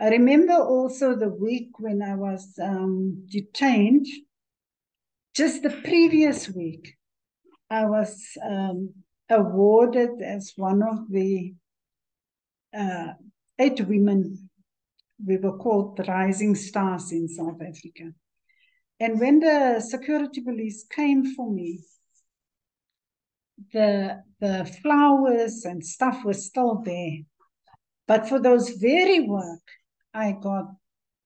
I remember also the week when I was um, detained, just the previous week, I was um, awarded as one of the uh, eight women. We were called the Rising Stars in South Africa. And when the security police came for me, the the flowers and stuff was still there. But for those very work, I got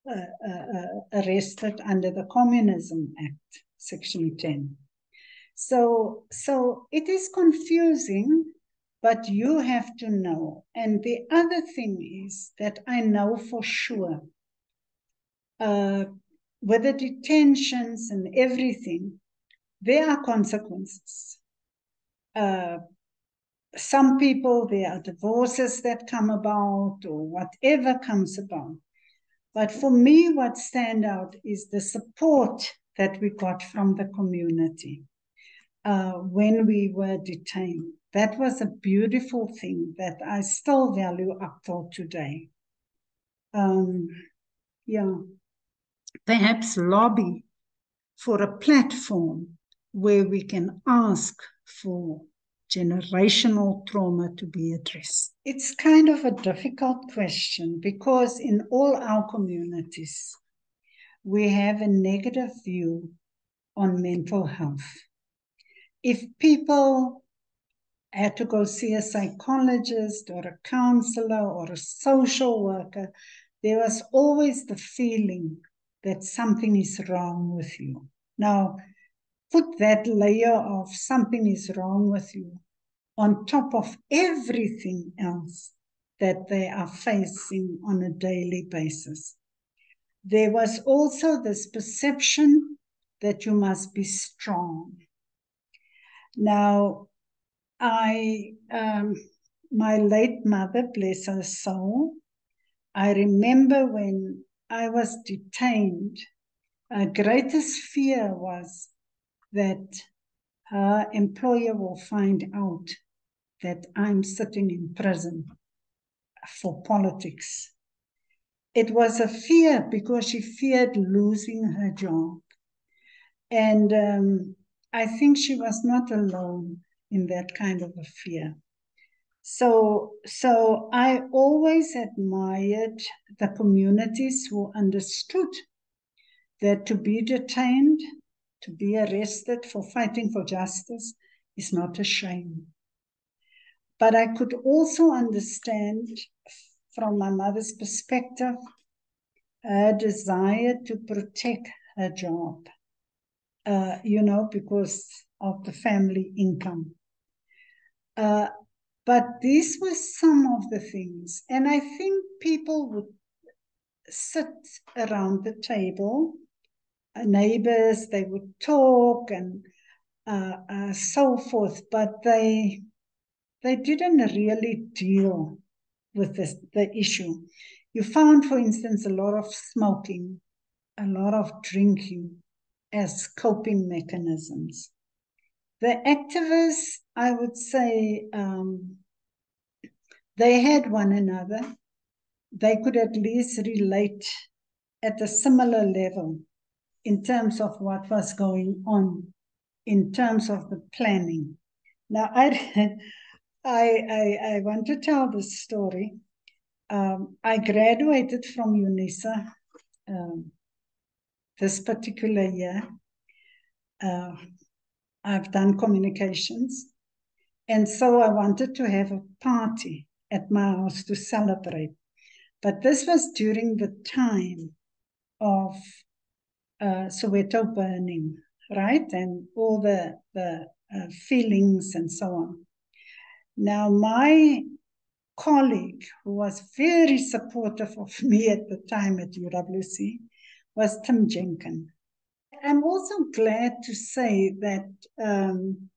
uh, uh, arrested under the Communism Act, Section 10. So, so it is confusing, but you have to know. And the other thing is that I know for sure, uh, with the detentions and everything, there are consequences. Uh, some people, there are divorces that come about or whatever comes about. But for me, what stand out is the support that we got from the community uh, when we were detained. That was a beautiful thing that I still value up till today. Um, yeah, perhaps lobby for a platform where we can ask for generational trauma to be addressed? It's kind of a difficult question because in all our communities, we have a negative view on mental health. If people had to go see a psychologist or a counselor or a social worker, there was always the feeling that something is wrong with you. Now, put that layer of something is wrong with you on top of everything else that they are facing on a daily basis. There was also this perception that you must be strong. Now, I, um, my late mother, bless her soul, I remember when I was detained, her greatest fear was that her employer will find out that I'm sitting in prison for politics. It was a fear because she feared losing her job. And um, I think she was not alone in that kind of a fear. So, so I always admired the communities who understood that to be detained to be arrested for fighting for justice is not a shame. But I could also understand from my mother's perspective her desire to protect her job, uh, you know, because of the family income. Uh, but these were some of the things. And I think people would sit around the table neighbors, they would talk and uh, uh, so forth, but they they didn't really deal with this, the issue. You found, for instance, a lot of smoking, a lot of drinking as coping mechanisms. The activists, I would say, um, they had one another. They could at least relate at a similar level in terms of what was going on, in terms of the planning. Now, I, I, I, I want to tell this story. Um, I graduated from UNISA um, this particular year. Uh, I've done communications. And so I wanted to have a party at my house to celebrate. But this was during the time of uh, Soweto burning, right? And all the, the uh, feelings and so on. Now, my colleague, who was very supportive of me at the time at UWC, was Tim Jenkin. I'm also glad to say that um,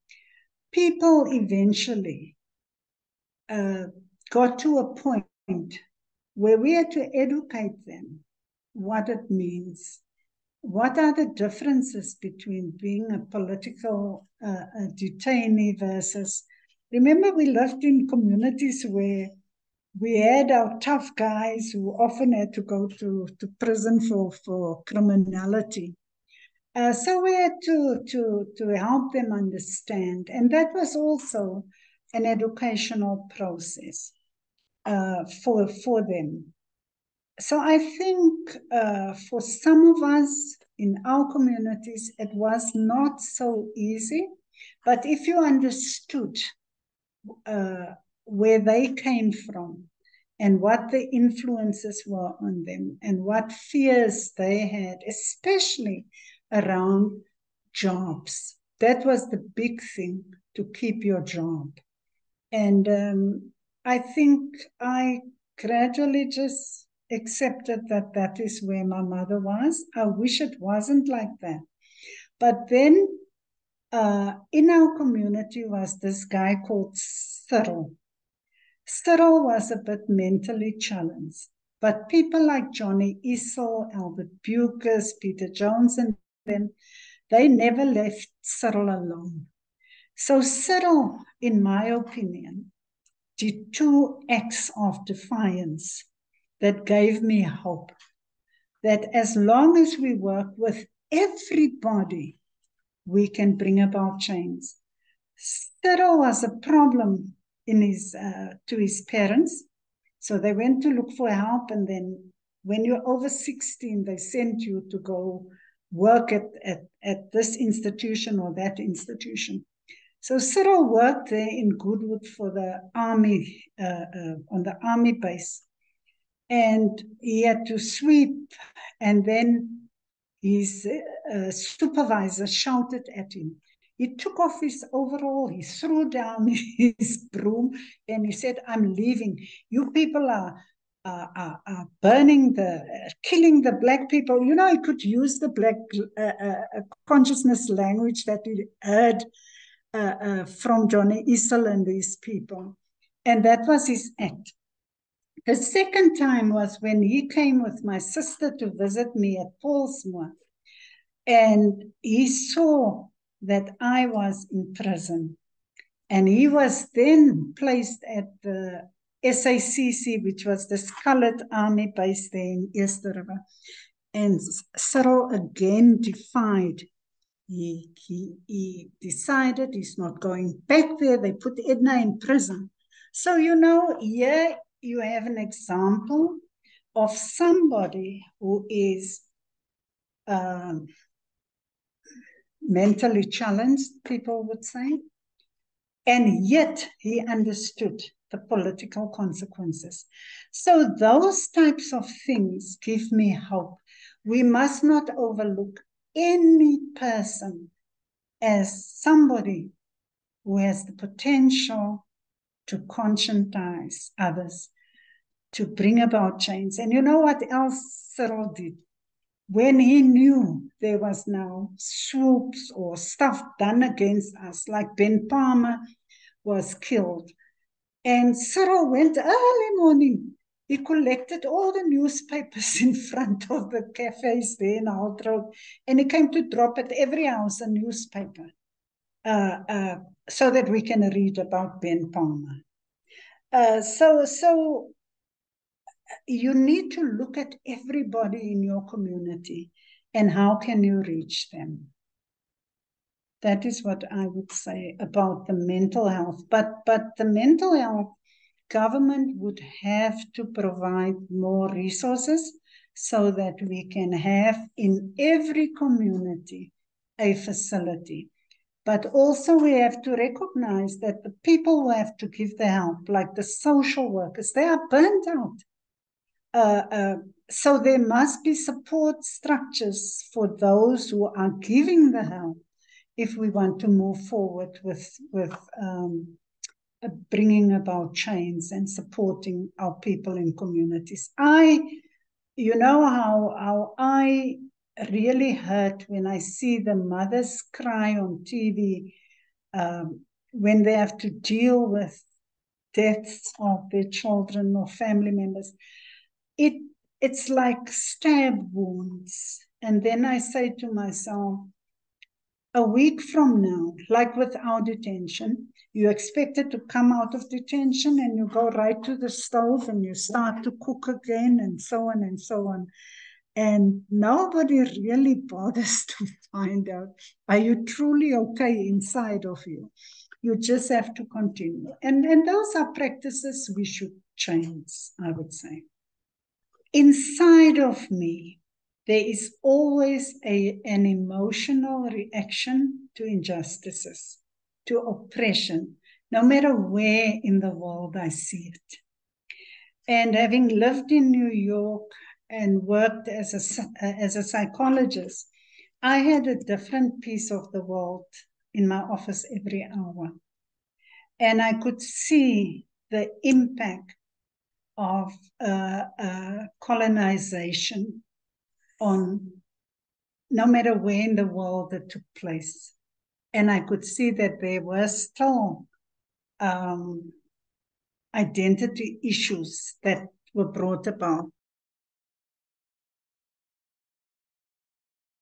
people eventually uh, got to a point where we had to educate them what it means what are the differences between being a political uh, a detainee versus remember we lived in communities where we had our tough guys who often had to go to, to prison for, for criminality. Uh, so we had to, to, to help them understand. And that was also an educational process uh, for, for them. So I think uh, for some of us in our communities, it was not so easy. But if you understood uh, where they came from and what the influences were on them and what fears they had, especially around jobs. That was the big thing to keep your job. And um, I think I gradually just accepted that that is where my mother was. I wish it wasn't like that. But then uh, in our community was this guy called Cyril. Cyril was a bit mentally challenged, but people like Johnny Issel, Albert Bucas, Peter Jones, and them, they never left Cyril alone. So Cyril, in my opinion, did two acts of defiance that gave me hope that as long as we work with everybody, we can bring about change. Cyril was a problem in his uh, to his parents. So they went to look for help, and then when you're over 16, they sent you to go work at, at, at this institution or that institution. So Cyril worked there in Goodwood for the army, uh, uh, on the army base. And he had to sweep, and then his uh, supervisor shouted at him, he took off his overall, he threw down his broom, and he said, I'm leaving. You people are, are, are, burning the, uh, killing the black people. You know, he could use the black uh, uh, consciousness language that he heard uh, uh, from Johnny Issel and these people. And that was his act. The second time was when he came with my sister to visit me at Pollsmoor. And he saw that I was in prison. And he was then placed at the SACC, which was the Scarlet Army base there in Elsies River. And Cyril again defied. He, he, he decided he's not going back there. They put Edna in prison. So, you know, here you have an example of somebody who is um, mentally challenged, people would say. And yet he understood the political consequences. So those types of things give me hope. We must not overlook any person as somebody who has the potential to conscientize others, to bring about change. And you know what else Cyril did? when he knew there was now swoops or stuff done against us, like Ben Palmer was killed. And Cyril went early morning. He collected all the newspapers in front of the cafes there in Halt Road, and he came to drop at every house a newspaper uh, uh, so that we can read about Ben Palmer. Uh, so, so you need to look at everybody in your community and how can you reach them. That is what i would say about the mental health. But but the mental health government would have to provide more resources so that we can have in every community a facility. But also we have to recognize that the people who have to give the help like the social workers they are burnt out uh, uh, so there must be support structures for those who are giving the help if we want to move forward with with um, uh, bringing about change and supporting our people in communities. I, you know how how I really hurt when I see the mothers cry on TV um, when they have to deal with deaths of their children or family members it it's like stab wounds. And then I say to myself, a week from now, like with our detention, you expected to come out of detention and you go right to the stove and you start to cook again and so on and so on. And nobody really bothers to find out are you truly okay inside of you? You just have to continue. And, and those are practices we should change, I would say. Inside of me, there is always a, an emotional reaction to injustices, to oppression, no matter where in the world I see it. And having lived in New York and worked as a, as a psychologist, I had a different piece of the world in my office every hour. And I could see the impact of uh, uh, colonization on no matter where in the world it took place. And I could see that there were still um, identity issues that were brought about